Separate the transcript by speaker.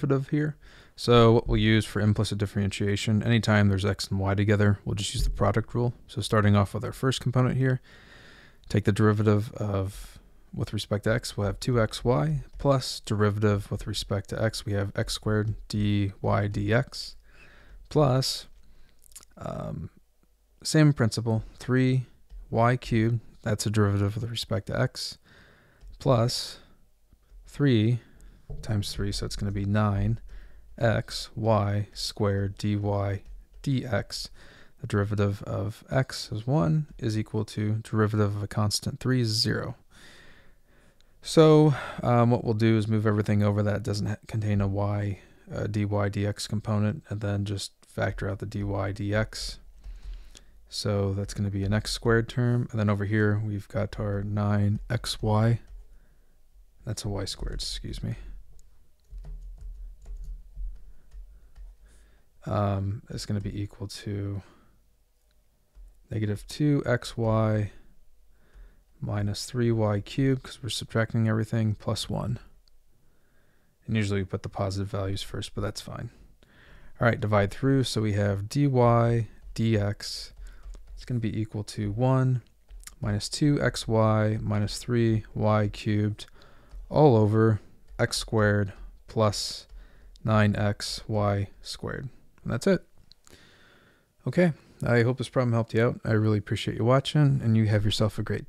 Speaker 1: derivative here. So what we'll use for implicit differentiation, anytime there's x and y together, we'll just use the product rule. So starting off with our first component here, take the derivative of with respect to x, we'll have 2xy plus derivative with respect to x, we have x squared dy dx plus um, same principle, 3y cubed, that's a derivative with respect to x, plus 3 times 3, so it's going to be 9x y squared dy dx. The derivative of x is 1 is equal to derivative of a constant 3 is 0. So um, what we'll do is move everything over that doesn't contain a y uh, dy dx component and then just factor out the dy dx. So that's going to be an x squared term. And then over here we've got our 9xy. That's a y squared, excuse me. Um, it's going to be equal to negative 2xy minus 3y cubed because we're subtracting everything plus 1. And usually we put the positive values first, but that's fine. All right, divide through. So we have dy dx is going to be equal to 1 minus 2xy minus 3y cubed all over x squared plus 9xy squared. And that's it. Okay, I hope this problem helped you out. I really appreciate you watching, and you have yourself a great day.